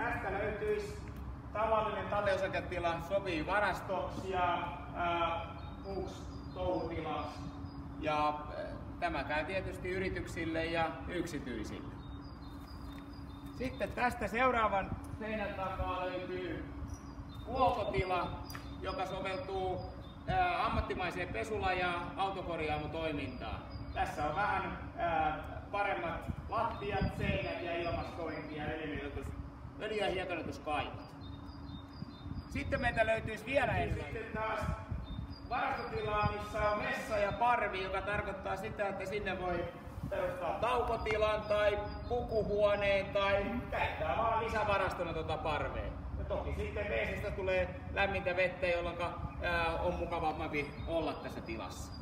tästä löytyisi tavallinen talleosaketila sopii varastoksi ja ää, muuksi touhutilaksi. Ja tämä käy tietysti yrityksille ja yksityisille. Sitten tästä seuraavan seinän takaa löytyy huoltotila, joka soveltuu ammattimaiseen pesula- ja autokorjaamotoimintaan. Tässä on vähän paremmat lattiat, seinät ja ilmastointi ja öljy- ja hiekannetuskaivot. Sitten meiltä löytyisi vielä sitten taas varastotilaa, missä on messa ja parvi, joka tarkoittaa sitä, että sinne voi perustaa taukotilan tai pukuhuoneen tai käyttää vaan lisävarastona tuota parvea. Ja toki sitten veesestä tulee lämmintä vettä, jolloin on mukavampi olla tässä tilassa.